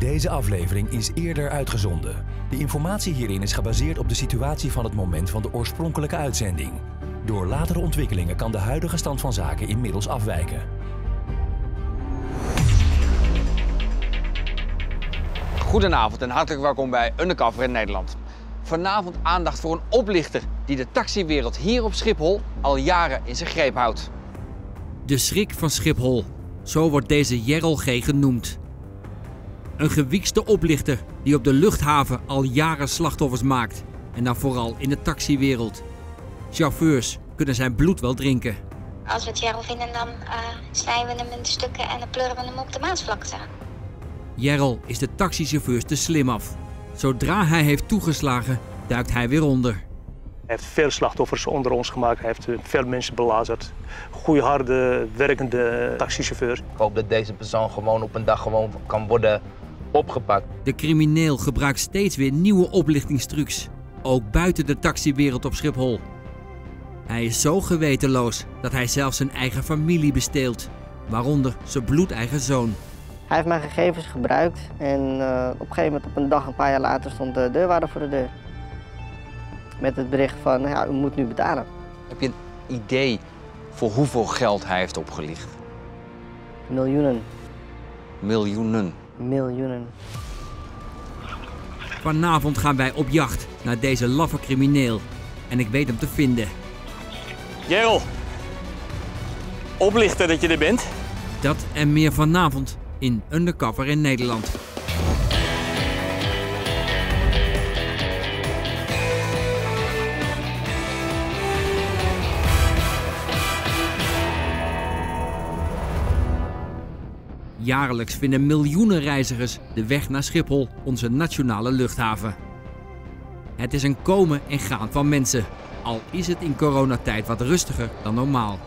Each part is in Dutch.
Deze aflevering is eerder uitgezonden. De informatie hierin is gebaseerd op de situatie van het moment van de oorspronkelijke uitzending. Door latere ontwikkelingen kan de huidige stand van zaken inmiddels afwijken. Goedenavond en hartelijk welkom bij Undercover in Nederland. Vanavond aandacht voor een oplichter die de taxiwereld hier op Schiphol al jaren in zijn greep houdt. De schrik van Schiphol. Zo wordt deze Jerrel G. genoemd. Een gewiekste oplichter die op de luchthaven al jaren slachtoffers maakt. En dan vooral in de taxiwereld. Chauffeurs kunnen zijn bloed wel drinken. Als we het Jerrel vinden, dan uh, snijden we hem in stukken en dan pleuren we hem op de Maasvlakte. Jerrel is de taxichauffeurs te slim af. Zodra hij heeft toegeslagen, duikt hij weer onder. Hij heeft veel slachtoffers onder ons gemaakt. Hij heeft eh, veel mensen belazerd. Goeie, harde, werkende taxichauffeur. Ik hoop dat deze persoon gewoon op een dag gewoon kan worden opgepakt. De crimineel gebruikt steeds weer nieuwe oplichtingstrucs. Ook buiten de taxiwereld op Schiphol. Hij is zo gewetenloos dat hij zelfs zijn eigen familie besteelt. Waaronder zijn bloedeigen zoon. Hij heeft mijn gegevens gebruikt en uh, op een gegeven moment, op een dag, een paar jaar later, stond de deurwaarder voor de deur. Met het bericht van, ja, u moet nu betalen. Heb je een idee voor hoeveel geld hij heeft opgelicht? Miljoenen. Miljoenen? Miljoenen. Vanavond gaan wij op jacht naar deze laffe crimineel. En ik weet hem te vinden. Jerel, oplichten dat je er bent. Dat en meer vanavond in Undercover in Nederland. Jaarlijks vinden miljoenen reizigers de weg naar Schiphol, onze nationale luchthaven. Het is een komen en gaan van mensen, al is het in coronatijd wat rustiger dan normaal.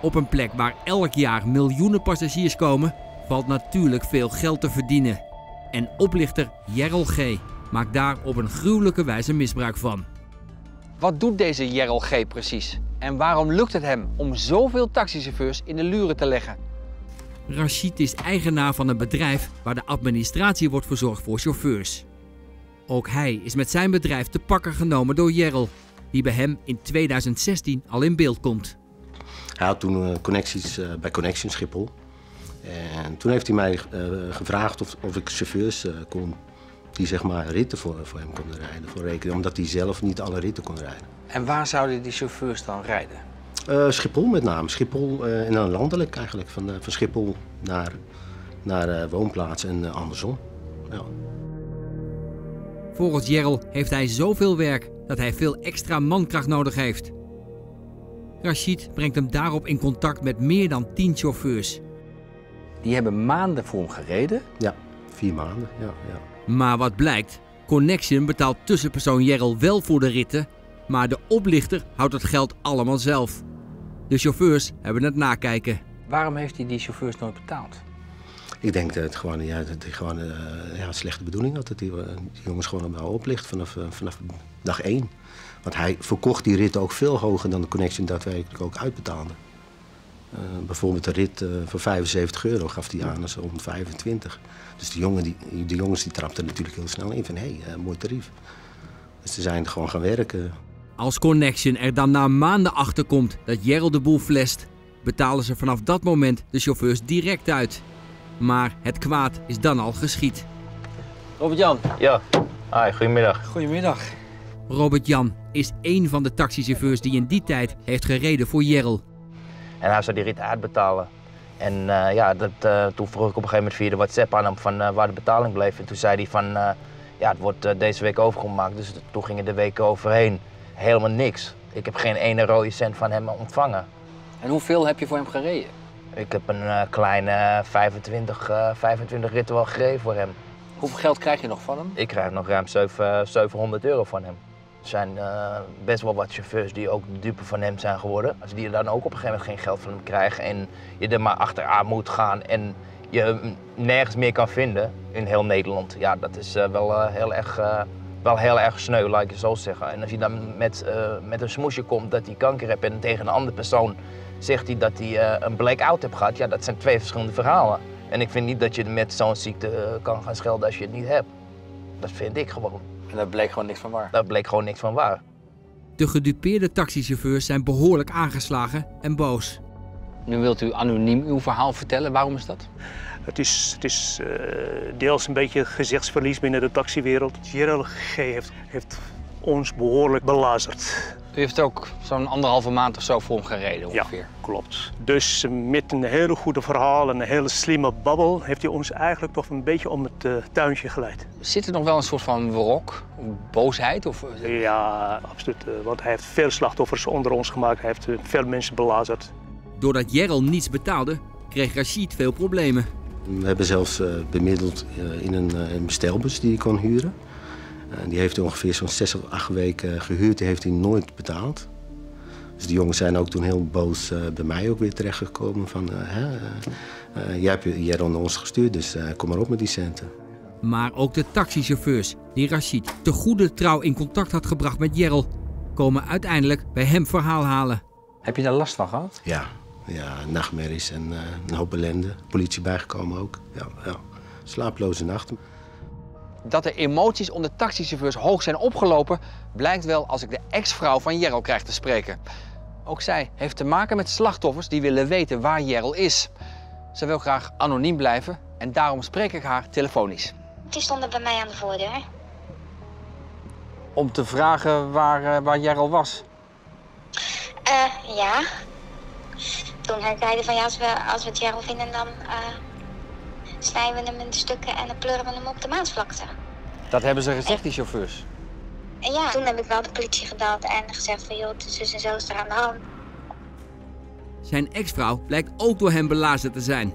Op een plek waar elk jaar miljoenen passagiers komen, valt natuurlijk veel geld te verdienen. En oplichter Jerrel G. maakt daar op een gruwelijke wijze misbruik van. Wat doet deze Jerrel G precies? En waarom lukt het hem om zoveel taxichauffeurs in de luren te leggen? Rashid is eigenaar van een bedrijf waar de administratie wordt verzorgd voor chauffeurs. Ook hij is met zijn bedrijf te pakken genomen door Jerrel, die bij hem in 2016 al in beeld komt. Hij had toen eh, connecties eh, bij Connection Schiphol. En toen heeft hij mij eh, gevraagd of, of ik chauffeurs kon die zeg maar ritten voor, voor hem konden rijden, voor rekening, omdat hij zelf niet alle ritten kon rijden. En waar zouden die chauffeurs dan rijden? Uh, Schiphol met name. Schiphol uh, en dan landelijk eigenlijk. Van, uh, van Schiphol naar, naar woonplaats en andersom. Ja. Volgens Jerrel heeft hij zoveel werk dat hij veel extra mankracht nodig heeft. Rashid brengt hem daarop in contact met meer dan 10 chauffeurs. Die hebben maanden voor hem gereden? Ja, vier maanden. Ja, ja. Maar wat blijkt, Connection betaalt tussenpersoon Jerrel wel voor de ritten, maar de oplichter houdt het geld allemaal zelf. De chauffeurs hebben het nakijken. Waarom heeft hij die chauffeurs nooit betaald? Ik denk dat het gewoon, ja, dat hij gewoon uh, ja, een slechte bedoeling had. Dat die, uh, die jongens gewoon wel oplicht vanaf, uh, vanaf dag één. Want hij verkocht die ritten ook veel hoger dan de connection daadwerkelijk ook uitbetaalde. bijvoorbeeld de rit voor 75 euro gaf hij aan als 125. Dus die, jongen, die, die jongens die trapten natuurlijk heel snel in van hé, hey, mooi tarief. Dus ze zijn gewoon gaan werken. Als Connection er dan na maanden achter komt dat Jerrel de boel flest, betalen ze vanaf dat moment de chauffeurs direct uit. Maar het kwaad is dan al geschied. Robert-Jan. Ja, Hi, goedemiddag. Goedemiddag. Robert-Jan is één van de taxichauffeurs die in die tijd heeft gereden voor Jerrel. En hij zou die rit uitbetalen. En uh, ja, dat, uh, toen vroeg ik op een gegeven moment via de WhatsApp aan hem van uh, waar de betaling bleef. En toen zei hij van, ja, het wordt deze week overgemaakt. Dus toen gingen de weken overheen. Helemaal niks. Ik heb geen ene rode cent van hem ontvangen. En hoeveel heb je voor hem gereden? Ik heb een kleine 25, 25 ritten wel gereden voor hem. Hoeveel geld krijg je nog van hem? Ik krijg nog ruim 7, 700 euro van hem. Er zijn uh, best wel wat chauffeurs die ook dupe van hem zijn geworden. Als die dan ook op een gegeven moment geen geld van hem krijgen en je er maar achteraan moet gaan en je hem nergens meer kan vinden in heel Nederland. Ja, dat is uh, wel, uh, heel erg, wel heel erg sneu, laat ik het zo zeggen. En als je dan met, met een smoesje komt dat hij kanker hebt en tegen een andere persoon zegt hij dat hij een blackout heeft gehad, ja, dat zijn twee verschillende verhalen. En ik vind niet dat je met zo'n ziekte eh, kan gaan schelden als je het niet hebt. Dat vind ik gewoon. En daar bleek gewoon niks van waar. Daar bleek gewoon niks van waar. De gedupeerde taxichauffeurs zijn behoorlijk aangeslagen en boos. Nu wilt u anoniem uw verhaal vertellen. Waarom is dat? Het is, het is eh, deels een beetje gezichtsverlies binnen de taxiwereld. JRLG heeft, heeft ons behoorlijk belazerd. U heeft ook zo'n anderhalve maand of zo voor hem gereden ongeveer. Ja, klopt. Dus met een hele goede verhaal en een hele slimme babbel heeft hij ons eigenlijk toch een beetje om het uh, tuintje geleid. Zit er nog wel een soort van wrok, boosheid? Of... Ja, absoluut. Want hij heeft veel slachtoffers onder ons gemaakt. Hij heeft veel mensen belazerd. Doordat Jerrel niets betaalde, kreeg Rashid veel problemen. We hebben zelfs bemiddeld in een, een bestelbus die hij kon huren. En die heeft hij ongeveer zo'n zes of acht weken gehuurd. Die heeft hij nooit betaald. Dus die jongens zijn ook toen heel boos uh, bij mij ook weer terechtgekomen. Van, uh, hè, uh, jij hebt Jeroen naar ons gestuurd, dus kom maar op met die centen. Maar ook de taxichauffeurs, die Rashid te goede trouw in contact had gebracht met Jerrel, komen uiteindelijk bij hem verhaal halen. Heb je daar last van gehad? Ja, ja nachtmerries en een hoop ellende. Politie bijgekomen ook. Ja, ja. Slaaploze nachten. Dat de emoties onder taxichauffeurs hoog zijn opgelopen, blijkt wel als ik de ex-vrouw van Jerrel krijg te spreken. Ook zij heeft te maken met slachtoffers die willen weten waar Jerrel is. Ze wil graag anoniem blijven en daarom spreek ik haar telefonisch. Die stonden bij mij aan de voordeur. Om te vragen waar, uh, waar Jerrel was? Uh, ja. Toen hij zeiden van ja, als we, als we het Jerrel vinden dan... Uh snijden we hem in stukken en dan pleuren we hem op de Maasvlakte. Dat hebben ze gezegd, die chauffeurs? En ja, toen heb ik wel de politie gebeld en gezegd van joh, de zus en zo is er aan de hand. Zijn ex-vrouw blijkt ook door hem belazerd te zijn.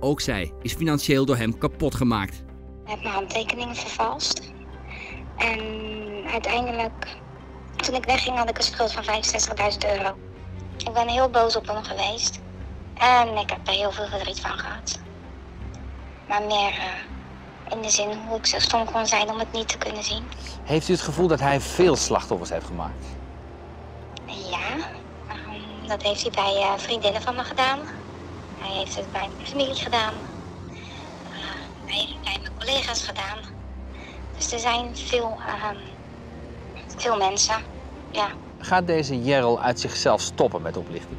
Ook zij is financieel door hem kapot gemaakt. Ik heb mijn handtekeningen vervalst. En uiteindelijk, toen ik wegging, had ik een schuld van 65.000 euro. Ik ben heel boos op hem geweest. En ik heb er heel veel verdriet van gehad. Maar meer uh, in de zin hoe ik zo stom kon zijn om het niet te kunnen zien. Heeft u het gevoel dat hij veel slachtoffers heeft gemaakt? Ja, um, dat heeft hij bij uh, vriendinnen van me gedaan. Hij heeft het bij mijn familie gedaan. Uh, hij heeft het bij mijn collega's gedaan. Dus er zijn veel, veel mensen, ja. Gaat deze Jerrel uit zichzelf stoppen met oplichting?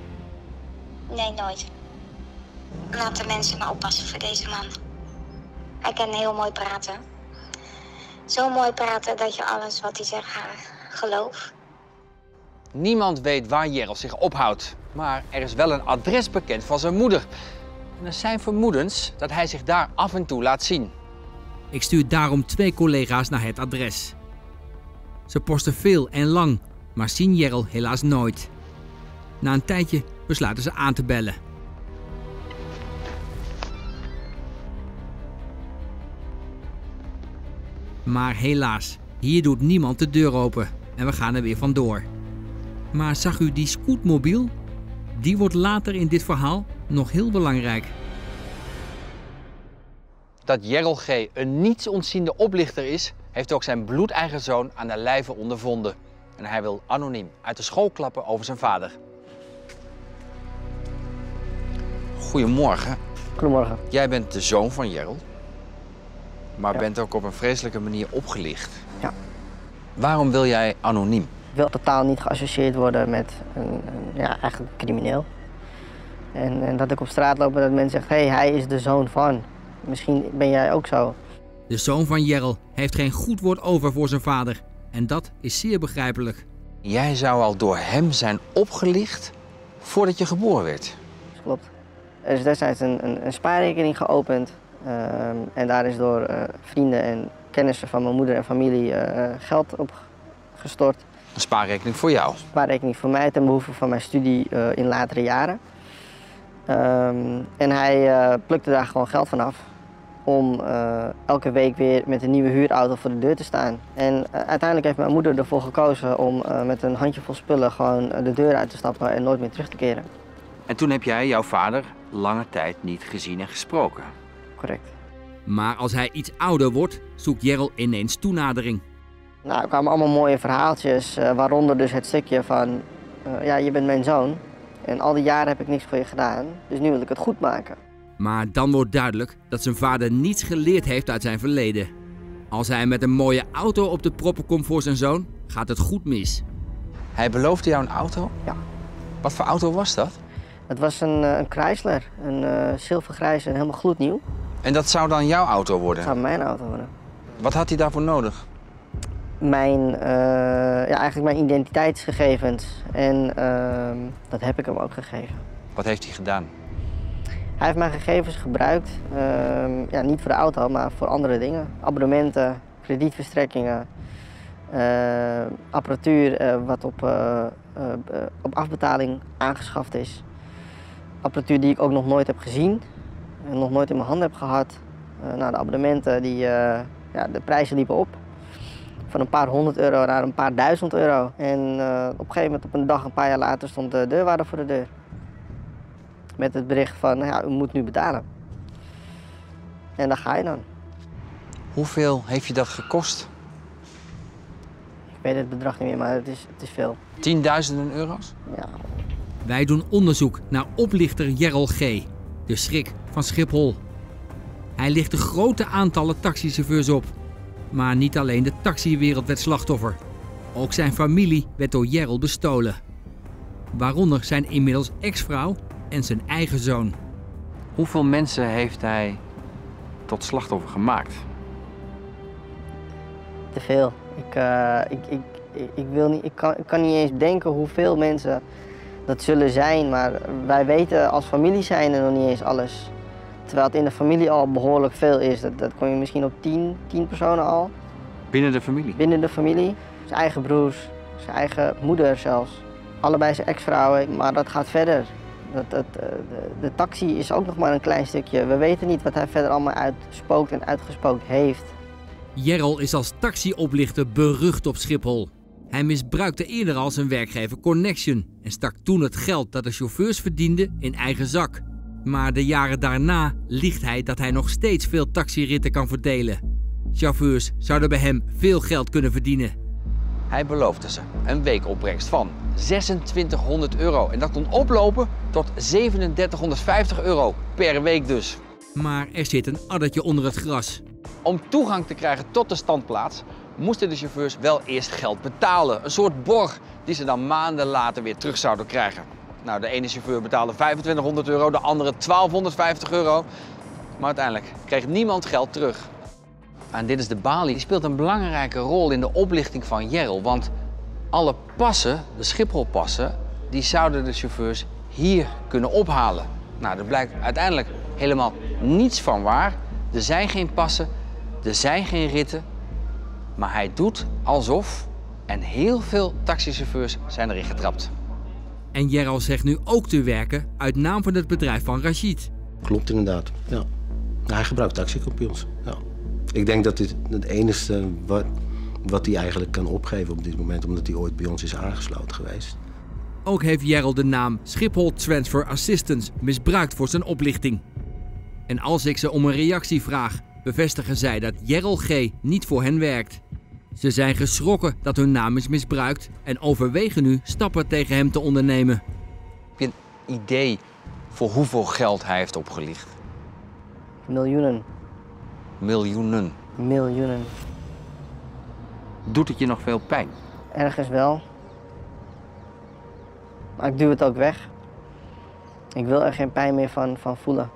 Nee, nooit. Laat de mensen maar oppassen voor deze man. Hij kan heel mooi praten. Zo mooi praten dat je alles wat hij zegt gelooft. Niemand weet waar Jerrel zich ophoudt. Maar er is wel een adres bekend van zijn moeder. En er zijn vermoedens dat hij zich daar af en toe laat zien. Ik stuur daarom twee collega's naar het adres. Ze posten veel en lang, maar zien Jerrel helaas nooit. Na een tijdje besluiten ze aan te bellen. Maar helaas, hier doet niemand de deur open en we gaan er weer vandoor. Maar zag u die scootmobiel? Die wordt later in dit verhaal nog heel belangrijk. Dat Jerrel G. een niets ontziende oplichter is, heeft ook zijn bloedeigen zoon aan de lijve ondervonden. En hij wil anoniem uit de school klappen over zijn vader. Goedemorgen. Goedemorgen. Jij bent de zoon van Jerrel maar ja. bent ook op een vreselijke manier opgelicht. Ja. Waarom wil jij anoniem? Ik wil totaal niet geassocieerd worden met een, een ja, eigenlijk crimineel. En, en, dat ik op straat loop en dat mensen zeggen, hé, hey, hij is de zoon van. Misschien ben jij ook zo. De zoon van Jerrel heeft geen goed woord over voor zijn vader. En dat is zeer begrijpelijk. Jij zou al door hem zijn opgelicht voordat je geboren werd. Klopt. Er is destijds een, een, een spaarrekening geopend Ehm, en daar is door uh, vrienden en kennissen van mijn moeder en familie uh, geld op gestort. Een spaarrekening voor jou? Een spaarrekening voor mij ten behoeve van mijn studie uh, in latere jaren. Um, en hij plukte daar gewoon geld vanaf om elke week weer met een nieuwe huurauto voor de deur te staan. En uiteindelijk heeft mijn moeder ervoor gekozen om met een handjevol spullen gewoon de deur uit te stappen en nooit meer terug te keren. En toen heb jij jouw vader lange tijd niet gezien en gesproken? correct. Maar als hij iets ouder wordt, zoekt Jerrel ineens toenadering. Nou, er kwamen allemaal mooie verhaaltjes, uh, waaronder dus het stukje van... Uh, ja, je bent mijn zoon en al die jaren heb ik niks voor je gedaan, dus nu wil ik het goed maken. Maar dan wordt duidelijk dat zijn vader niets geleerd heeft uit zijn verleden. Als hij met een mooie auto op de proppen komt voor zijn zoon, gaat het goed mis. Hij beloofde jou een auto? Ja. Wat voor auto was dat? Het was een, eh, een Chrysler, een uh, zilvergrijs en helemaal gloednieuw. En dat zou dan jouw auto worden? Dat zou mijn auto worden. Wat had hij daarvoor nodig? Mijn, uh, ja, eigenlijk mijn identiteitsgegevens. En ehm, dat heb ik hem ook gegeven. Wat heeft hij gedaan? Hij heeft mijn gegevens gebruikt, ehm, ja, niet voor de auto, maar voor andere dingen. Abonnementen, kredietverstrekkingen, apparatuur wat op, op afbetaling aangeschaft is. Apparatuur die ik ook nog nooit heb gezien en nog nooit in mijn handen heb gehad. nou, de abonnementen, die, ja, de prijzen liepen op. Van een paar honderd euro naar een paar duizend euro. En op een gegeven moment, op een dag, een paar jaar later, stond de deurwaarder voor de deur. Met het bericht van, ja, u moet nu betalen. En daar ga je dan. Hoeveel heeft je dat gekost? Ik weet het bedrag niet meer, maar het is, het is veel. Tienduizenden euro's? Ja. Wij doen onderzoek naar oplichter Jerrel G., de schrik van Schiphol. Hij licht de grote aantallen taxichauffeurs op. Maar niet alleen de taxiwereld werd slachtoffer. Ook zijn familie werd door Jerrel bestolen. Waaronder zijn inmiddels ex-vrouw en zijn eigen zoon. Hoeveel mensen heeft hij tot slachtoffer gemaakt? Te veel. Ik, uh, ik, ik, ik, wil niet, ik, kan, ik kan niet eens denken hoeveel mensen dat zullen zijn. Maar wij weten als familie zijn er nog niet eens alles. Terwijl het in de familie al behoorlijk veel is. Dat, dat kom je misschien op tien, tien personen al. Binnen de familie? Binnen de familie. Zijn eigen broers, zijn eigen moeder zelfs. Allebei zijn ex-vrouwen, maar dat gaat verder. Dat, dat, de, de, taxi is ook nog maar een klein stukje. We weten niet wat hij verder allemaal uitspookt en uitgespookt heeft. Jerrel is als taxioplichter berucht op Schiphol. Hij misbruikte eerder al zijn werkgever Connection en stak toen het geld dat de chauffeurs verdienden in eigen zak. Maar de jaren daarna liegt hij dat hij nog steeds veel taxiritten kan verdelen. Chauffeurs zouden bij hem veel geld kunnen verdienen. Hij beloofde ze een weekopbrengst van 2600 euro. En dat kon oplopen tot 3750 euro per week dus. Maar er zit een addertje onder het gras. Om toegang te krijgen tot de standplaats moesten de chauffeurs wel eerst geld betalen. Een soort borg die ze dan maanden later weer terug zouden krijgen. Nou, de ene chauffeur betaalde 2500 euro, de andere 1250 euro. Maar uiteindelijk kreeg niemand geld terug. En dit is de balie. Die speelt een belangrijke rol in de oplichting van Jerrel. Want alle passen, de Schipholpassen, die zouden de chauffeurs hier kunnen ophalen. Nou, er blijkt uiteindelijk helemaal niets van waar. Er zijn geen passen, er zijn geen ritten. Maar hij doet alsof en heel veel taxichauffeurs zijn erin getrapt. En Jerrel zegt nu ook te werken uit naam van het bedrijf van Rashid. Klopt inderdaad, ja. Hij gebruikt taxicopions, ja. Ik denk dat dit het enige wat, wat hij eigenlijk kan opgeven op dit moment, omdat hij ooit bij ons is aangesloten geweest. Ook heeft Jerrel de naam Schiphol Transfer Assistance misbruikt voor zijn oplichting. En als ik ze om een reactie vraag, bevestigen zij dat Jerrel G. niet voor hen werkt. Ze zijn geschrokken dat hun naam is misbruikt en overwegen nu stappen tegen hem te ondernemen. Heb je een idee voor hoeveel geld hij heeft opgelicht? Miljoenen. Miljoenen? Miljoenen. Doet het je nog veel pijn? Ergens wel. Maar ik duw het ook weg. Ik wil er geen pijn meer van, van voelen.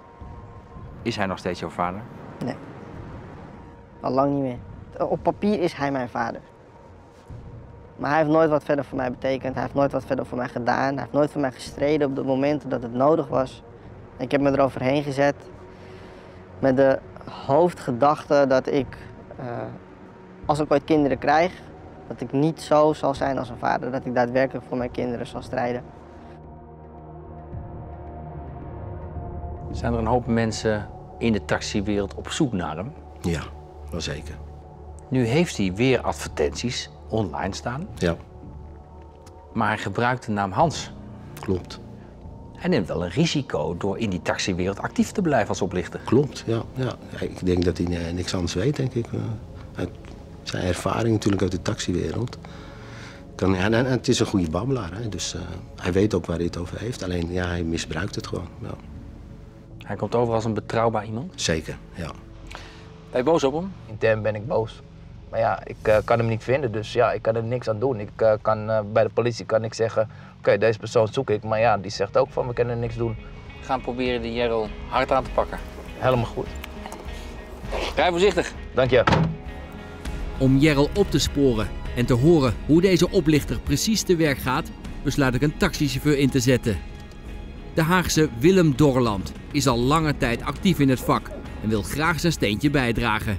Is hij nog steeds jouw vader? Nee. Al lang niet meer op papier is hij mijn vader. Maar hij heeft nooit wat verder voor mij betekend. Hij heeft nooit wat verder voor mij gedaan. Hij heeft nooit voor mij gestreden op de momenten dat het nodig was. Ik heb me eroverheen gezet. Met de hoofdgedachte dat ik, uh, als ik ooit kinderen krijg, dat ik niet zo zal zijn als een vader. Dat ik daadwerkelijk voor mijn kinderen zal strijden. Zijn er een hoop mensen in de taxiwereld op zoek naar hem? Ja, wel zeker. Nu heeft hij weer advertenties online staan. Ja. Maar hij gebruikt de naam Hans. Klopt. Hij neemt wel een risico door in die taxiwereld actief te blijven als oplichter. Klopt, ja. ja. Ik denk dat hij eh, niks anders weet, denk ik. Eh, uit zijn ervaring natuurlijk uit de taxiwereld. Kan, en, en, het is een goede babbelaar, hè? dus uh, hij weet ook waar hij het over heeft. Alleen ja, hij misbruikt het gewoon. Ja. Hij komt over als een betrouwbaar iemand. Zeker, ja. Ben je boos op hem? Intern ben ik boos. Maar ja, ik eh, kan hem niet vinden, dus ja, ik kan er niks aan doen. Ik eh, kan eh, bij de politie kan ik zeggen, oké, deze persoon zoek ik. Maar ja, die zegt ook van, we kunnen niks doen. We gaan proberen die Jerrel hard aan te pakken. Helemaal goed. Rij voorzichtig. Dank je. Om Jerrel op te sporen en te horen hoe deze oplichter precies te werk gaat, besluit ik een taxichauffeur in te zetten. De Haagse Willem Dorland is al lange tijd actief in het vak en wil graag zijn steentje bijdragen.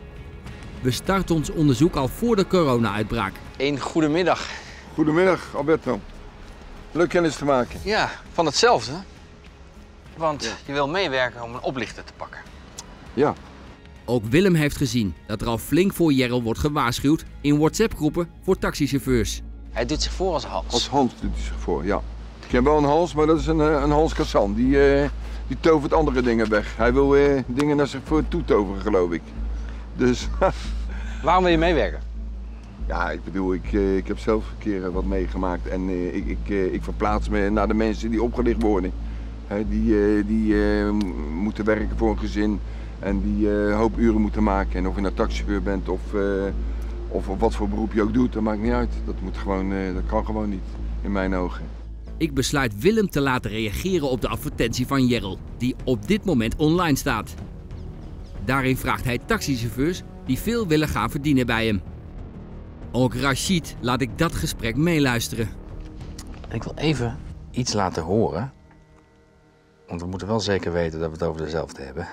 We starten ons onderzoek al voor de corona-uitbraak. Een goedemiddag. Goedemiddag, Alberto. Leuk kennis te maken. Ja, van hetzelfde. Want je wil meewerken om een oplichter te pakken. Ja, Ook Willem heeft gezien dat er al flink voor Jerrel wordt gewaarschuwd in WhatsApp-groepen voor taxichauffeurs. Hij doet zich voor als Hans. als Hans doet hij zich voor, ja. Ik ken wel een Hans, maar dat is een, eh, een Hans Kassan. Die, eh, die tovert andere dingen weg. Hij wil eh, dingen naar zich voor toe toveren, geloof ik. Dus, Waarom wil je meewerken? Ja, ik bedoel, ik, eh, ik heb zelf een keer eh, wat meegemaakt. En eh, ik, ik, ik verplaats me naar de mensen die opgelicht worden. Die die moeten werken voor een gezin. En die een hoop uren moeten maken. En of je nou taxichauffeur bent of, of, of wat voor beroep je ook doet, dat maakt niet uit. Dat, moet gewoon, dat kan gewoon niet, in mijn ogen. Ik besluit Willem te laten reageren op de advertentie van Jerrel, die op dit moment online staat. Daarin vraagt hij taxichauffeurs die veel willen gaan verdienen bij hem. Ook Rashid laat ik dat gesprek meeluisteren. Ik wil even iets laten horen. Want we moeten wel zeker weten dat we het over dezelfde hebben.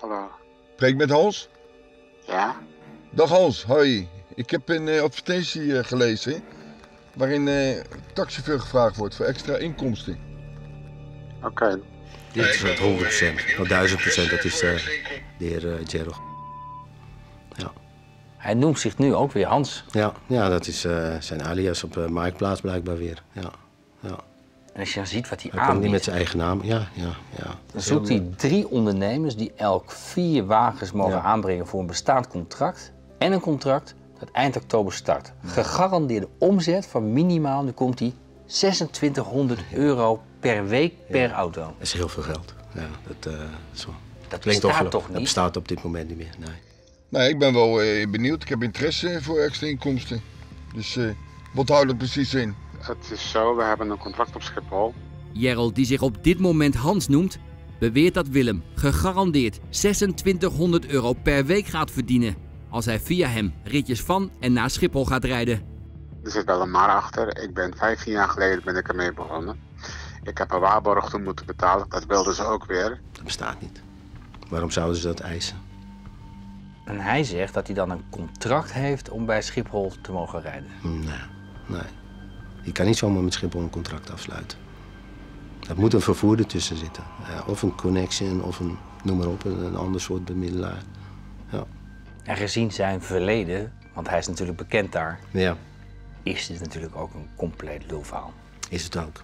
Hallo. Spreek met Hans? Ja? Dag Hans, hoi. Ik heb een eh, advertentie eh, gelezen waarin eh taxichauffeur gevraagd wordt voor extra inkomsten. Oké. Dit is het 100%. Nou, 1000% dat is de, heer uh, Gerald. Hij noemt zich nu ook weer Hans. Ja, ja, dat is eh, zijn alias op de marktplaats blijkbaar weer. Ja, ja. En als je dan ziet wat hij Hij komt niet met aanbiedt, zijn eigen naam. Ja, ja, ja. Dan is zoekt hij drie ondernemers die elk vier wagens mogen Ja. aanbrengen voor een bestaand contract. En een contract dat eind oktober start. Gegarandeerde omzet van minimaal, nu komt hij, 2600 euro per week per auto. Dat is heel veel geld. Ja, dat, eh, zo. Dat Klinkt toch Dat niet? bestaat op dit moment niet meer. Nee. Nee, ik ben wel eh, benieuwd. Ik heb interesse voor extra inkomsten. Dus eh, wat houdt het precies in? Het is zo, we hebben een contract op Schiphol. Jerrel, die zich op dit moment Hans noemt, beweert dat Willem gegarandeerd 2600 euro per week gaat verdienen als hij via hem ritjes van en naar Schiphol gaat rijden. Er zit wel een maar achter. Ik ben 15 jaar geleden ben ik ermee begonnen. Ik heb een waarborg toen moeten betalen. Dat wilden ze ook weer. Dat bestaat niet. Waarom zouden ze dat eisen? En hij zegt dat hij dan een contract heeft om bij Schiphol te mogen rijden. Nee, nee. Je kan niet zomaar met Schiphol een contract afsluiten. Er moet een vervoerder tussen zitten. Eh, of een connection, of een, noem maar op, een, ander soort bemiddelaar. Ja. En gezien zijn verleden, want hij is natuurlijk bekend daar, ja, is dit natuurlijk ook een compleet lulverhaal. is het ook.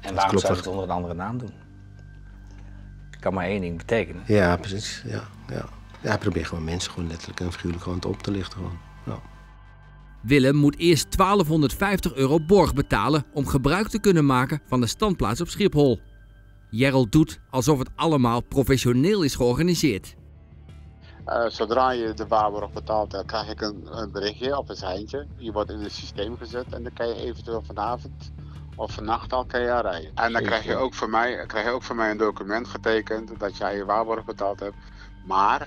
En waarom zou wel. het onder een andere naam doen? Kan maar één ding betekenen. Ja, precies. Ja, ja. ja, hij probeert gewoon mensen gewoon letterlijk en figuurlijk gewoon te op te lichten. Gewoon. Ja. Willem moet eerst 1250 euro borg betalen om gebruik te kunnen maken van de standplaats op Schiphol. Jerrel doet alsof het allemaal professioneel is georganiseerd. Eh, zodra je de waarborg betaalt, dan krijg ik een, een berichtje of een seintje. Je wordt in het systeem gezet en dan kan je eventueel vanavond of vannacht al je aan rijden. En dan krijg je, ook van mij, krijg je ook van mij een document getekend dat jij je waarborg betaald hebt. Maar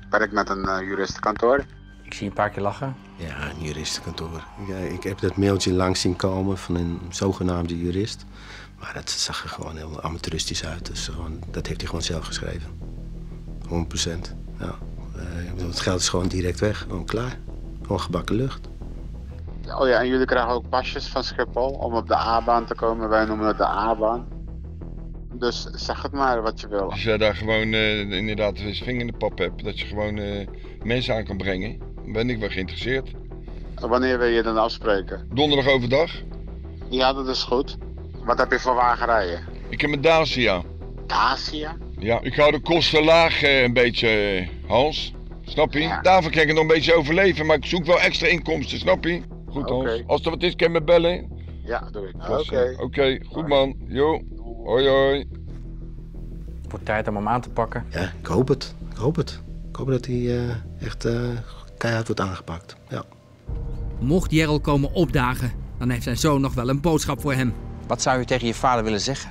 ik werk met een eh, juristenkantoor. Ik zie een paar keer lachen. Ja, een juristenkantoor. Ja, ik heb dat mailtje langs zien komen van een zogenaamde jurist. Maar dat zag er gewoon heel amateuristisch uit. Dus gewoon, dat heeft hij gewoon zelf geschreven. 100 procent. Ja. Eh, ik bedoel, het geld is gewoon direct weg. Gewoon klaar. Gewoon gebakken lucht. Oh ja, en jullie krijgen ook pasjes van Schiphol om op de A-baan te komen. Wij noemen het de A-baan. Dus zeg het maar wat je wil. Als jij daar gewoon eh, inderdaad eens vinger in de pap hebt, dat je gewoon eh, mensen aan kan brengen, ben ik wel geïnteresseerd. Wanneer wil je dan afspreken? Donderdag overdag. Ja, dat is goed. Wat heb je voor wagen rijden? Ik heb een Dacia. Dacia? Ja, ik hou de kosten laag eh, een beetje, Hans. Snap je? Ja. Daarvoor kan ik nog een beetje overleven, maar ik zoek wel extra inkomsten, snap je? Goed, Hans. Oké. Als er wat is, kan je me bellen. Ja, doe ik. Oké. Oké, goed man. Jo. Hoi hoi. Het wordt tijd om hem aan te pakken. Ja, ik hoop het. Ik hoop het. Ik hoop dat hij eh, echt eh, keihard wordt aangepakt. Ja. Mocht Jerrel komen opdagen, dan heeft zijn zoon nog wel een boodschap voor hem. Wat zou je tegen je vader willen zeggen?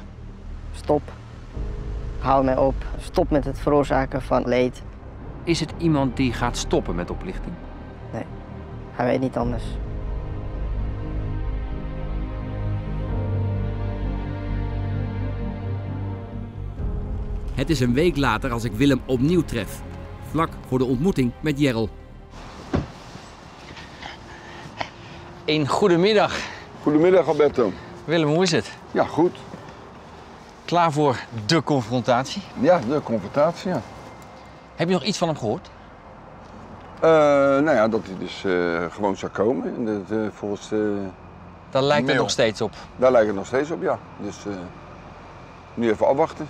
Stop. Hou mij op. Stop met het veroorzaken van leed. Is het iemand die gaat stoppen met oplichting? Nee, hij weet niet anders. Het is een week later als ik Willem opnieuw tref. Vlak voor de ontmoeting met Jerrel. Een goedemiddag. Goedemiddag Alberto. Willem, hoe is het? Ja, goed. Klaar voor de confrontatie? Ja, de confrontatie, ja. Heb je nog iets van hem gehoord? Eh, nou ja, dat hij dus eh, gewoon zou komen. En dat, eh, volgens Daar lijkt het mail. nog steeds op. Daar lijkt het nog steeds op, ja. Dus eh, nu even afwachten.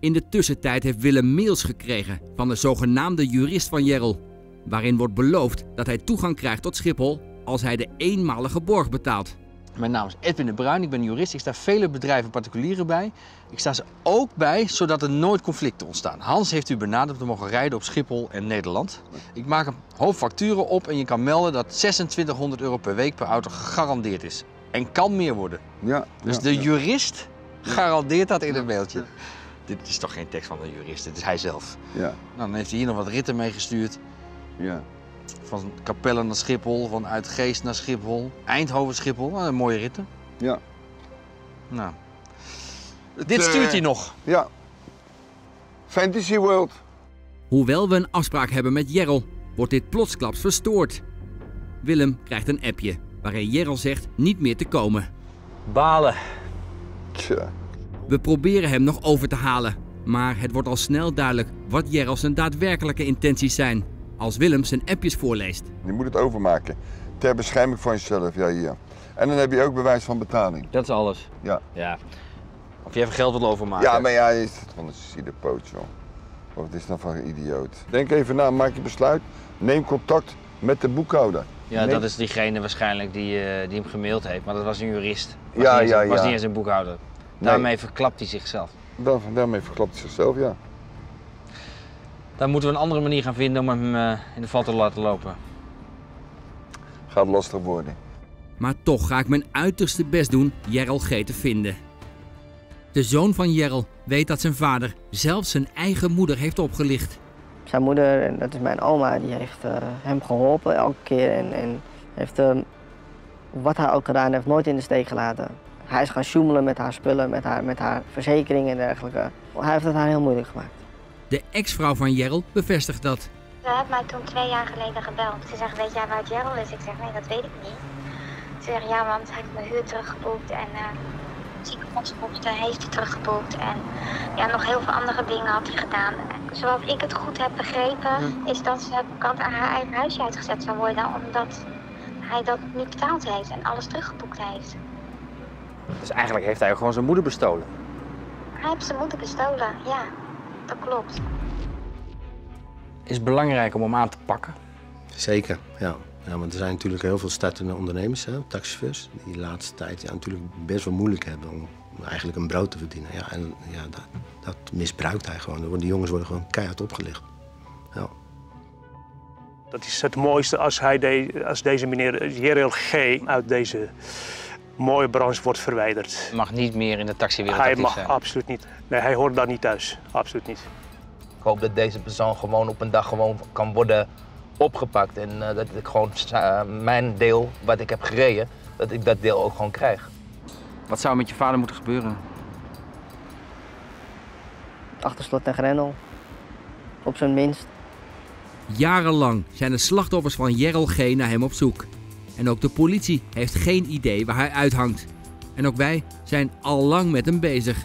In de tussentijd heeft Willem mails gekregen van de zogenaamde jurist van Jerrel. Waarin wordt beloofd dat hij toegang krijgt tot Schiphol als hij de eenmalige borg betaalt. Mijn naam is Edwin de Bruin, ik ben jurist. Ik sta vele bedrijven en particulieren bij. Ik sta ze ook bij zodat er nooit conflicten ontstaan. Hans heeft u benaderd om te mogen rijden op Schiphol en Nederland. Ik maak een hoop facturen op en je kan melden dat 2600 euro per week per auto gegarandeerd is. En kan meer worden. Ja, Dus ja, de ja. jurist garandeert dat in een mailtje. Dit is toch geen tekst van een jurist, dit is hij zelf. Ja, Nou, dan heeft hij hier nog wat ritten meegestuurd. ja. Van Capelle naar Schiphol, van Uitgeest naar Schiphol, Eindhoven Schiphol. Nou, mooie ritten. Ja. Nou, Het, dit stuurt eh, hij nog. Ja. Fantasy World. Hoewel we een afspraak hebben met Jerrel, wordt dit plotsklaps verstoord. Willem krijgt een appje waarin Jerrel zegt niet meer te komen. Balen. Tja. We proberen hem nog over te halen, maar het wordt al snel duidelijk wat Jerrel zijn daadwerkelijke intenties zijn. Als Willem zijn appjes voorleest. Je moet het overmaken. Ter bescherming van jezelf, ja hier. En dan heb je ook bewijs van betaling. Dat is alles. Ja. Ja. Of je even geld wil overmaken. Ja, maar ja, is het van een de poot, joh. Wat is dat voor een idioot? Denk even na, maak je besluit. Neem contact met de boekhouder. Ja, dat is diegene waarschijnlijk die, eh, die hem gemaild heeft. Maar dat was een jurist. Was Ja, niet eens, ja, was ja. niet eens een boekhouder. Nee. Daarmee verklapt hij zichzelf. Daar, daarmee verklapt hij zichzelf, ja. Dan moeten we een andere manier gaan vinden om hem eh, in de val te laten lopen. Gaat lastig worden. Maar toch ga ik mijn uiterste best doen Jerrel G te vinden. De zoon van Jerrel weet dat zijn vader zelfs zijn eigen moeder heeft opgelicht. Zijn moeder, en dat is mijn oma, die heeft eh, hem geholpen elke keer. En, en heeft hem, wat hij ook gedaan heeft, nooit in de steek gelaten. Hij is gaan sjoemelen met haar spullen, met haar, met haar verzekering en dergelijke. Hij heeft het haar heel moeilijk gemaakt. De ex-vrouw van Jerrel bevestigt dat. Ze heeft mij toen twee jaar geleden gebeld. Ze zegt, weet jij waar het Gerald is? Ik zeg, nee, dat weet ik niet. Ze zegt, ja, want hij heeft mijn huur teruggeboekt en uh, heeft hij teruggeboekt. En ja, nog heel veel andere dingen had hij gedaan. Zoals ik het goed heb begrepen, is dat ze kant aan haar eigen huisje uitgezet zou worden, omdat hij dat niet betaald heeft en alles teruggeboekt heeft. Dus eigenlijk heeft hij ook gewoon zijn moeder bestolen. Hij heeft zijn moeder bestolen, ja, dat klopt. Is het belangrijk om hem aan te pakken? Zeker, ja. ja. Want er zijn natuurlijk heel veel startende ondernemers, hè, taxichauffeurs, die de laatste tijd ja, natuurlijk best wel moeilijk hebben om eigenlijk een brood te verdienen. Ja, en ja, dat, dat misbruikt hij gewoon. Die jongens worden gewoon keihard opgelicht. Ja. Dat is het mooiste als, hij de, als deze meneer Jerel G. uit deze mooie branche wordt verwijderd. Mag niet meer in de taxiwereld Hij mag zijn. absoluut niet. Nee, hij hoort daar niet thuis. Absoluut niet. Ik hoop dat deze persoon gewoon op een dag gewoon kan worden opgepakt. En eh, dat ik gewoon eh, mijn deel, wat ik heb gereden, dat ik dat deel ook gewoon krijg. Wat zou met je vader moeten gebeuren? Achter slot en grendel. Op zijn minst. Jarenlang zijn de slachtoffers van Jerrel G naar hem op zoek. En ook de politie heeft geen idee waar hij uithangt. En ook wij zijn al lang met hem bezig.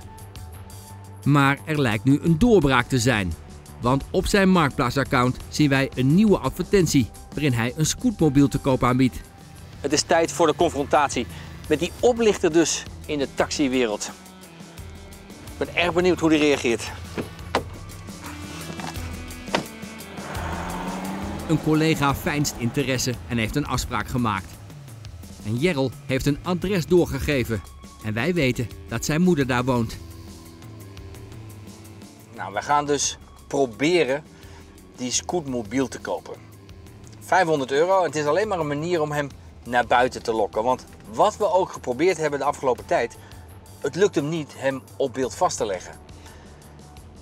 Maar er lijkt nu een doorbraak te zijn. Want op zijn Marktplaats-account zien wij een nieuwe advertentie waarin hij een scootmobiel te koop aanbiedt. Het is tijd voor de confrontatie met die oplichter dus in de taxiwereld. Ik ben erg benieuwd hoe die reageert. Een collega fijnst interesse en heeft een afspraak gemaakt. En Jerrel heeft een adres doorgegeven. En wij weten dat zijn moeder daar woont. Nou, we gaan dus proberen die scootmobiel te kopen. 500 euro. Het is alleen maar een manier om hem naar buiten te lokken. Want wat we ook geprobeerd hebben de afgelopen tijd, het lukt hem niet hem op beeld vast te leggen.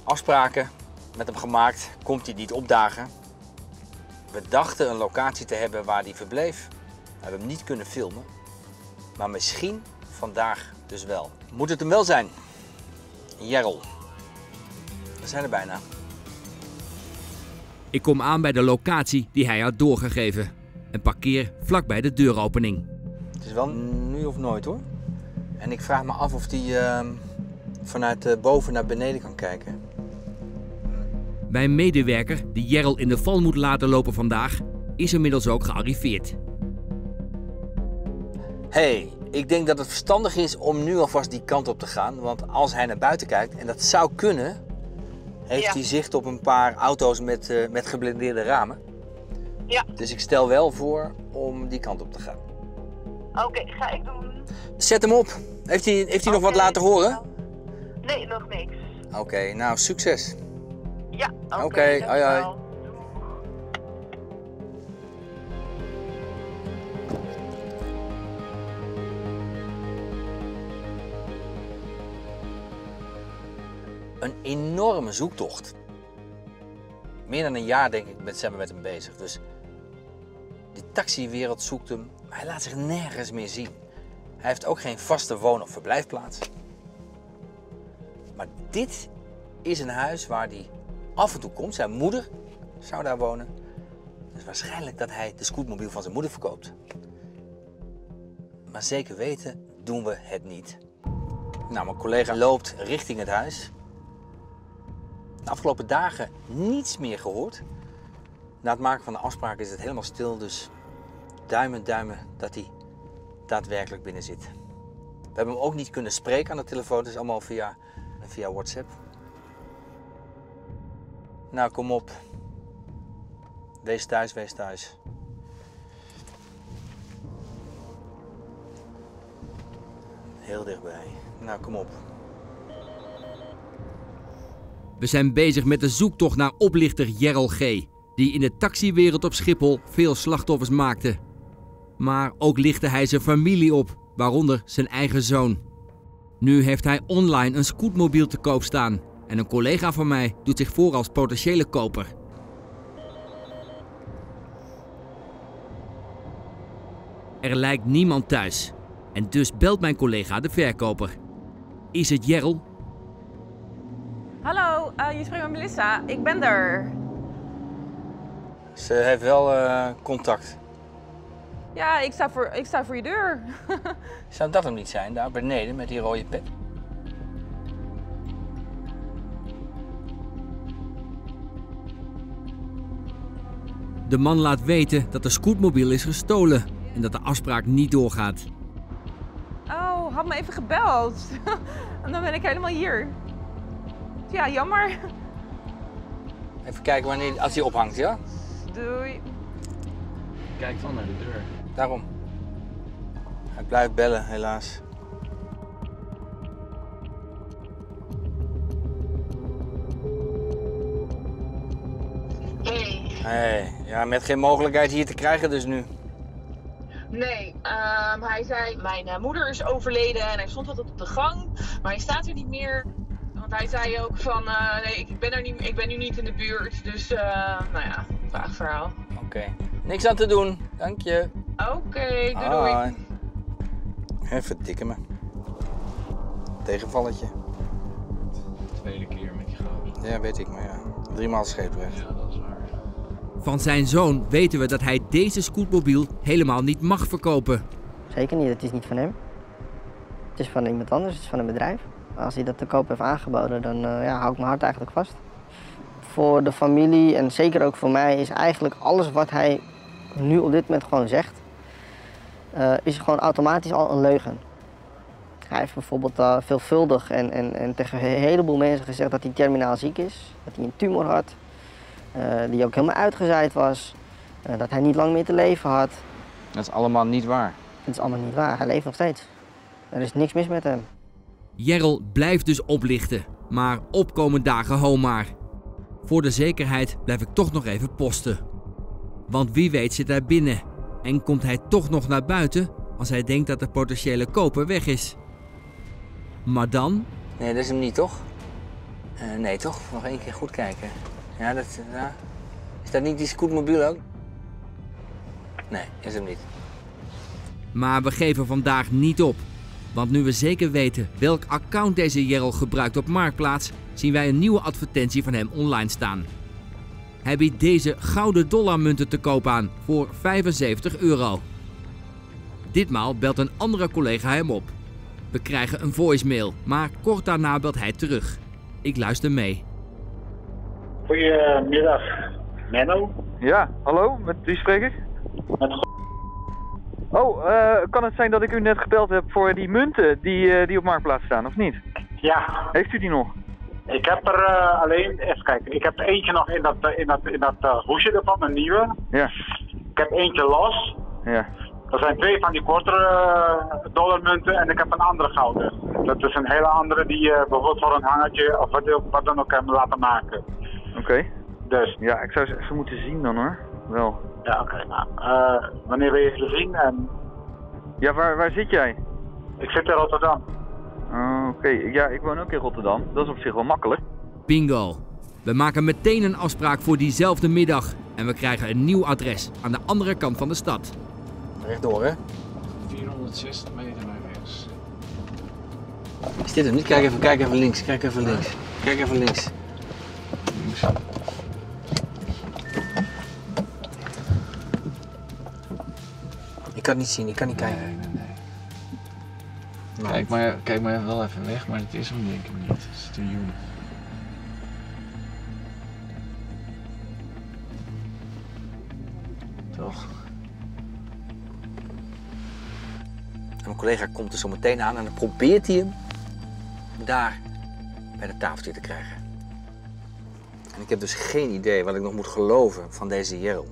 Afspraken met hem gemaakt, komt hij niet opdagen. We dachten een locatie te hebben waar hij verbleef. We hebben hem niet kunnen filmen. Maar misschien vandaag dus wel. Moet het hem wel zijn? Jerrel. We zijn er bijna. Ik kom aan bij de locatie die hij had doorgegeven. En parkeer vlakbij de deuropening. Het is wel nu of nooit hoor. En ik vraag me af of hij uh, vanuit uh, boven naar beneden kan kijken. Mijn medewerker, die Jerrel in de val moet laten lopen vandaag, is inmiddels ook gearriveerd. hey, ik denk dat het verstandig is om nu alvast die kant op te gaan. Want als hij naar buiten kijkt, en dat zou kunnen, heeft Ja. hij zicht op een paar auto's met, eh, met geblindeerde ramen. Ja. Dus ik stel wel voor om die kant op te gaan. Oké, ga ik doen. Zet hem op. Heeft hij, heeft hij nog wat laten horen? Nee, nog niks. Oké, nou succes. Ja, oké. Oké, hoi. Een enorme zoektocht. Meer dan een jaar denk ik met, we met hem bezig. Dus de taxiwereld zoekt hem, maar hij laat zich nergens meer zien. Hij heeft ook geen vaste woon- of verblijfplaats. Maar dit is een huis waar hij af en toe komt. Zijn moeder zou daar wonen. Dus waarschijnlijk dat hij de scootmobiel van zijn moeder verkoopt. Maar zeker weten doen we het niet. Nou, mijn collega loopt richting het huis. De afgelopen dagen niets meer gehoord. Na het maken van de afspraak is het helemaal stil, dus duimen, duimen dat hij daadwerkelijk binnen zit. We hebben hem ook niet kunnen spreken aan de telefoon, het is allemaal via, via WhatsApp. Nou, kom op. Wees thuis, wees thuis. Heel dichtbij. Nou, kom op. We zijn bezig met de zoektocht naar oplichter Jerrel G. Die in de taxiwereld op Schiphol veel slachtoffers maakte. Maar ook lichtte hij zijn familie op, waaronder zijn eigen zoon. Nu heeft hij online een scootmobiel te koop staan. En een collega van mij doet zich voor als potentiële koper. Er lijkt niemand thuis. En dus belt mijn collega de verkoper. Is het Jerrel? Hallo, eh, je spreekt met Melissa. Ik ben er. Ze heeft wel eh, contact. Ja, ik sta voor, ik sta voor je deur. Zou dat hem niet zijn, daar beneden met die rode pet? De man laat weten dat de scootmobiel is gestolen en dat de afspraak niet doorgaat. Oh, had me even gebeld. en dan ben ik helemaal hier. Ja, jammer. Even kijken wanneer, als hij ophangt, ja? Doei. Kijk dan naar de deur. Daarom. Hij blijft bellen, helaas. Hey. Hey, ja, met geen mogelijkheid hier te krijgen dus nu. Nee, ehm, hij zei, mijn eh, moeder is overleden en hij stond altijd op de gang, maar hij staat er niet meer. Want hij zei ook van, eh, nee, ik ben, er niet, ik ben nu niet in de buurt, dus eh, nou ja, vaag verhaal. Oké. Niks aan te doen, dank je. Oké, doei doei. Even dikke me. Tegenvalletje. Tweede keer met je goud. Ja, weet ik, maar ja. Driemaal scheeprecht. Ja, dat is waar. Van zijn zoon weten we dat hij deze scootmobiel helemaal niet mag verkopen. Zeker niet, het is niet van hem. Het is van iemand anders, het is van een bedrijf. Als hij dat te koop heeft aangeboden, dan eh, ja, hou ik mijn hart eigenlijk vast. Voor de familie en zeker ook voor mij is eigenlijk alles wat hij nu op dit moment gewoon zegt, eh, is gewoon automatisch al een leugen. Hij heeft bijvoorbeeld eh, veelvuldig en, en, en tegen een heleboel mensen gezegd dat hij terminaal ziek is, dat hij een tumor had, die ook helemaal uitgezaaid was, eh, dat hij niet lang meer te leven had. Dat is allemaal niet waar. Het is allemaal niet waar. Hij leeft nog steeds. Er is niks mis met hem. Jerrel blijft dus oplichten, maar opkomende dagen homaar. Voor de zekerheid blijf ik toch nog even posten. Want wie weet zit hij binnen en komt hij toch nog naar buiten als hij denkt dat de potentiële koper weg is. Maar dan, Nee, dat is hem niet, toch? Eh, nee, toch? Nog één keer goed kijken. Ja, dat. Is dat niet die scootmobiel ook? Nee, is hem niet. maar we geven vandaag niet op. Want nu we zeker weten welk account deze Jerrel gebruikt op Marktplaats, zien wij een nieuwe advertentie van hem online staan. Hij biedt deze gouden dollarmunten te koop aan voor 75 euro. Ditmaal belt een andere collega hem op. We krijgen een voicemail, maar kort daarna belt hij terug. Ik luister mee. Goedemiddag, Menno. Ja, hallo, met wie spreek ik? Met Oh, eh, kan het zijn dat ik u net gebeld heb voor die munten die, eh, die op Marktplaats staan, of niet? Ja. Heeft u die nog? Ik heb er eh, alleen, even kijken, ik heb eentje nog in dat, in dat, in dat hoesje ervan, een nieuwe. Ja. Ik heb eentje los. Ja. Er zijn twee van die kortere dollarmunten en ik heb een andere gouden. Dat is een hele andere die bijvoorbeeld voor een hangertje of wat, wat dan ook hem laten maken. Oké. Dus. Ja, ik zou ze even moeten zien dan hoor. Wel. Ja, oké. nou, eh, wanneer wil je ze zien? En Ja, waar, waar zit jij? ik zit in Rotterdam. Oh, Oké, ja, ik woon ook in Rotterdam. Dat is op zich wel makkelijk. Bingo. We maken meteen een afspraak voor diezelfde middag en we krijgen een nieuw adres aan de andere kant van de stad. Rechtdoor, hè? 460 meter naar rechts. Is dit hem niet? Kijk even, kijk even links, kijk even links. Kijk even links. Ik kan niet zien, ik kan niet kijken. Nee, nee, nee. Kijk maar, kijk maar wel even weg, maar het is hem denk ik niet. Het is te jong. Toch? En mijn collega komt er zo meteen aan en dan probeert hij hem daar bij de tafeltje te krijgen. En ik heb dus geen idee wat ik nog moet geloven van deze Jerel.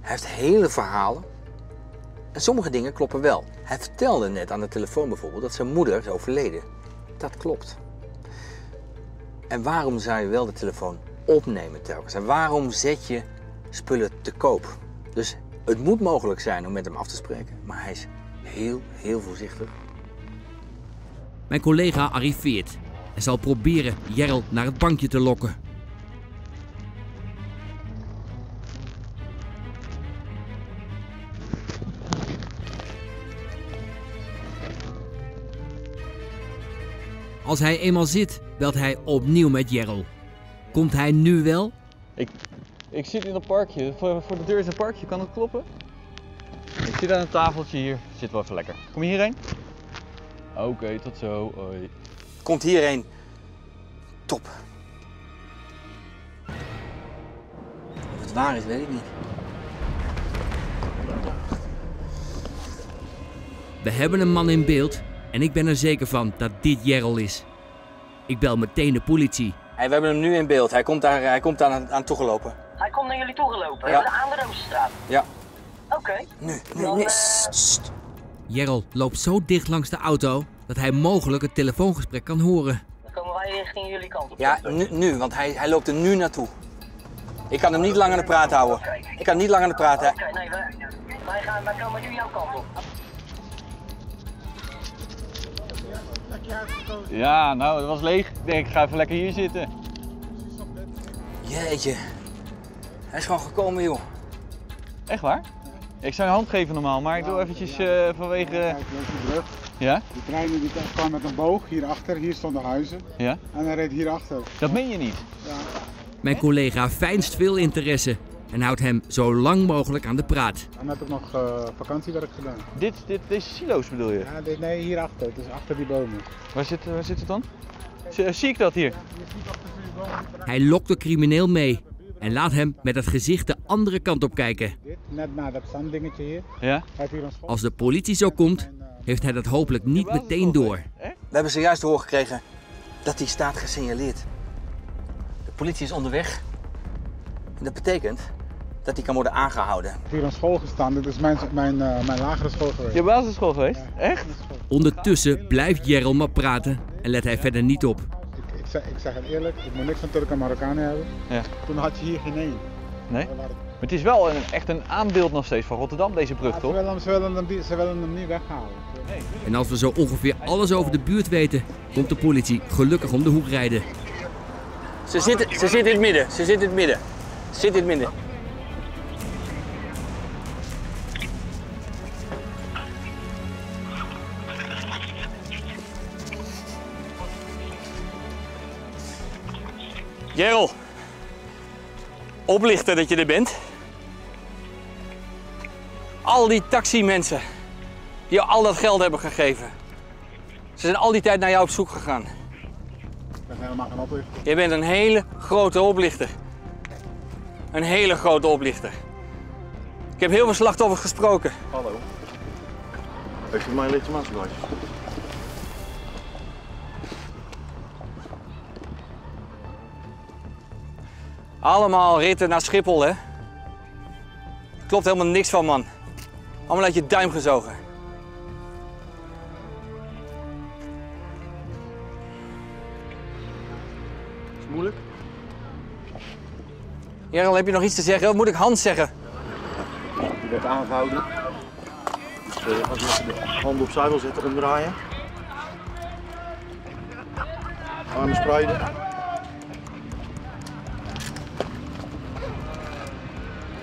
Hij heeft hele verhalen. En sommige dingen kloppen wel. Hij vertelde net aan de telefoon bijvoorbeeld dat zijn moeder is overleden. Dat klopt. En waarom zou je wel de telefoon opnemen telkens? En waarom zet je spullen te koop? Dus het moet mogelijk zijn om met hem af te spreken. Maar hij is heel, heel voorzichtig. Mijn collega arriveert en zal proberen Jerrel naar het bankje te lokken. Als hij eenmaal zit, belt hij opnieuw met Jerrel. Komt hij nu wel? Ik, ik zit in een parkje. Voor, voor de deur is een parkje. Kan het kloppen? Ik zit aan een tafeltje hier. Zit wel even lekker. Kom je hierheen? Oké, tot zo. Hoi. Komt hierheen. Top. Of het waar is, weet ik niet. We hebben een man in beeld en ik ben er zeker van dat dit Jerrel is. Ik bel meteen de politie. Hey, we hebben hem nu in beeld. Hij komt daar, hij komt daar aan, aan toegelopen. Hij komt naar jullie toegelopen, Ja. aan de Rozenstraat. Ja. Oké. Nu, nu, Dan, nu. eh, Jerrel loopt zo dicht langs de auto dat hij mogelijk het telefoongesprek kan horen. Dan komen wij richting jullie kant op. Ja, nu, nu want hij, hij loopt er nu naartoe. Ik kan hem niet lang aan de praat houden. Ik kan hem niet lang aan de praat houden. Oké, nee, wij, wij, gaan, wij komen nu jouw kant op. Ja, nou, dat was leeg. Ik denk, ik ga even lekker hier zitten. Jeetje. Hij is gewoon gekomen, joh. Echt waar? Ik zou je hand geven normaal, maar ik doe eventjes eh, vanwege... Ja? De trein die kwam met een boog hierachter, hier stonden huizen. Ja? En hij reed hierachter. Dat meen je niet? Ja. Mijn collega fijnst veel interesse en houdt hem zo lang mogelijk aan de praat. En net ook nog eh, vakantiewerk gedaan. Dit, dit, deze silo's bedoel je? Ja, dit, nee, hierachter. Het is achter die bomen. Waar zit, waar zit het dan? Zie, zie ik dat hier? Hij lokt de crimineel mee en laat hem met het gezicht de andere kant op kijken. Dit, net na dat zanddingetje hier. Ja? Hij heeft hier een school. Als de politie zo komt, heeft hij dat hopelijk niet meteen door. We hebben zojuist horen gekregen dat hij staat gesignaleerd. De politie is onderweg. En dat betekent dat hij kan worden aangehouden. Ik heb hier aan school gestaan. Dit is mijn, mijn, eh, mijn lagere school geweest. Je basisschool geweest? Echt? Ondertussen blijft Jerel maar praten en let hij verder niet op. Ik, zeg, ik zeg het eerlijk, ik moet niks van Turken en Marokkanen hebben. Ja. Toen had je hier geen één. Nee? Maar het is wel een, echt een aanbeeld nog steeds van Rotterdam, deze brug, Ze toch? willen, hem, ze, willen hem, ze willen hem niet weghalen. En als we zo ongeveer alles over de buurt weten, komt de politie gelukkig om de hoek rijden. Ze zit, ze zit in het midden. Ze zit in het midden. Ze zit in het midden. Jerel. Oplichten dat je er bent. Al die taximensen die jou al dat geld hebben gegeven. Ze zijn al die tijd naar jou op zoek gegaan. Ik ben helemaal geen oplichter. Je bent een hele grote oplichter. Een hele grote oplichter. Ik heb heel veel slachtoffers gesproken. Hallo. Heeft u mijn legitimatiebewijs? Allemaal ritten naar Schiphol, hè? Klopt helemaal niks van, man. Allemaal uit je duim gezogen. Jerel, heb je nog iets te zeggen? Of moet ik Hans zeggen? U werd aangehouden. Dus eh, als je de handen opzij wil zetten, omdraaien. Armen spreiden.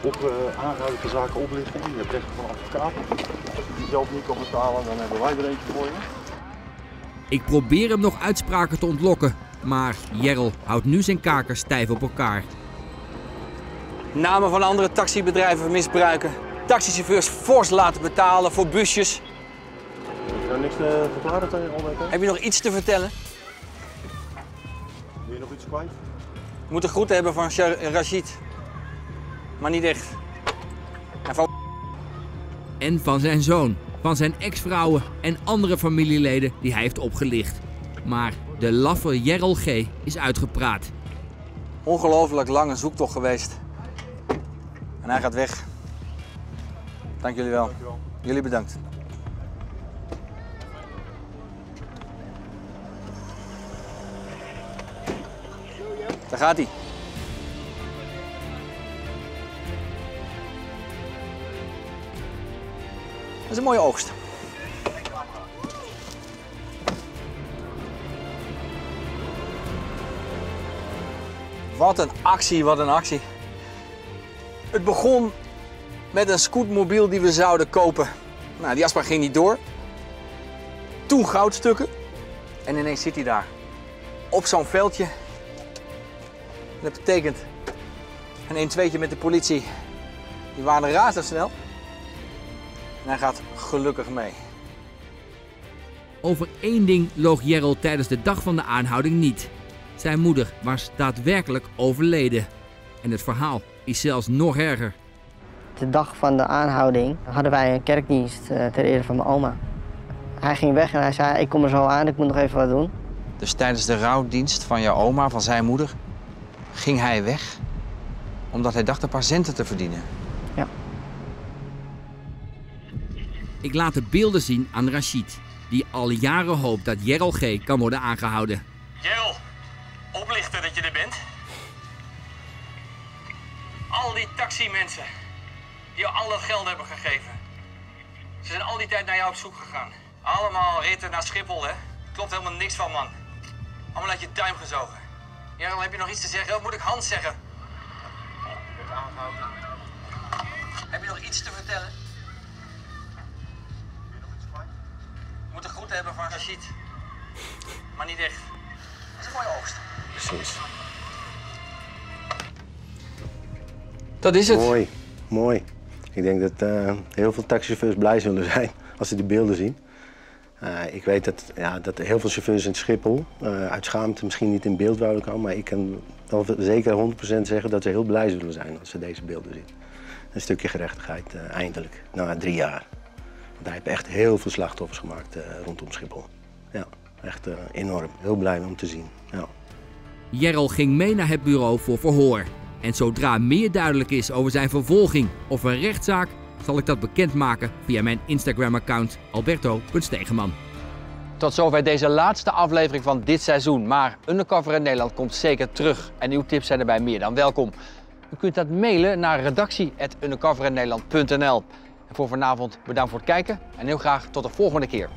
Op eh, aangehouden voor zaken oplichting. Je hebt recht op een advocaat. Als je die zelf niet kan betalen, dan hebben wij er eentje voor je. Ik probeer hem nog uitspraken te ontlokken, maar Jerel houdt nu zijn kaken stijf op elkaar. Namen van andere taxibedrijven misbruiken. Taxichauffeurs fors laten betalen voor busjes. Heb je daar niks te verklaren tegen Alberto? Heb je nog iets te vertellen? Wil je nog iets kwijt? Je moet de groeten hebben van Rashid. Maar niet echt. En van En van zijn zoon, van zijn ex-vrouwen en andere familieleden die hij heeft opgelicht. Maar de laffe Jerel G. is uitgepraat. ongelooflijk lange zoektocht geweest. En hij gaat weg. Dank jullie wel. Jullie bedankt. Daar gaat hij. Dat is een mooie oogst. Wat een actie, wat een actie. Het begon met een scootmobiel die we zouden kopen. Nou, die afspraak ging niet door. Toen goudstukken. En ineens zit hij daar. Op zo'n veldje. Dat betekent een 1-2'tje met de politie. Die waren razendsnel. En hij gaat gelukkig mee. Over één ding loog Jerel tijdens de dag van de aanhouding niet. Zijn moeder was daadwerkelijk overleden. En het verhaal is zelfs nog erger. De dag van de aanhouding hadden wij een kerkdienst eh, ter ere van mijn oma. Hij ging weg en hij zei, ik kom er zo aan, ik moet nog even wat doen. Dus tijdens de rouwdienst van jouw oma, van zijn moeder, ging hij weg omdat hij dacht een paar centen te verdienen. Ik laat de beelden zien aan Rashid, die al jaren hoopt dat Jerel G. kan worden aangehouden. Jerel, oplichter dat je er bent. Al die taximensen die al dat geld hebben gegeven. Ze zijn al die tijd naar jou op zoek gegaan. Allemaal ritten naar Schiphol, hè? Klopt helemaal niks van, man. Allemaal uit je duim gezogen. Jerel, heb je nog iets te zeggen? Of moet ik Hans zeggen? Heb je nog iets te vertellen? Je moet de groeten hebben van Rashid. Maar niet echt. Dat is een mooie oogst. Precies. Dat is het. Mooi, mooi. Ik denk dat eh, heel veel taxichauffeurs blij zullen zijn als ze die beelden zien. Eh, ik weet dat, ja, dat heel veel chauffeurs in Schiphol eh, uit schaamte misschien niet in beeld zouden komen, maar ik kan wel zeker 100% zeggen dat ze heel blij zullen zijn als ze deze beelden zien. Een stukje gerechtigheid eh, eindelijk, na drie jaar. Want hij heeft echt heel veel slachtoffers gemaakt eh, rondom Schiphol. Ja, echt eh, enorm. Heel blij om te zien. Ja. Ging mee naar het bureau voor verhoor. En zodra meer duidelijk is over zijn vervolging of een rechtszaak, zal ik dat bekendmaken via mijn Instagram-account alberto.stegeman. Tot zover deze laatste aflevering van dit seizoen. Maar Undercover in Nederland komt zeker terug. En uw tips zijn erbij meer dan welkom. U kunt dat mailen naar redactie.undercoverinnederland.nl. En voor vanavond bedankt voor het kijken en heel graag tot de volgende keer.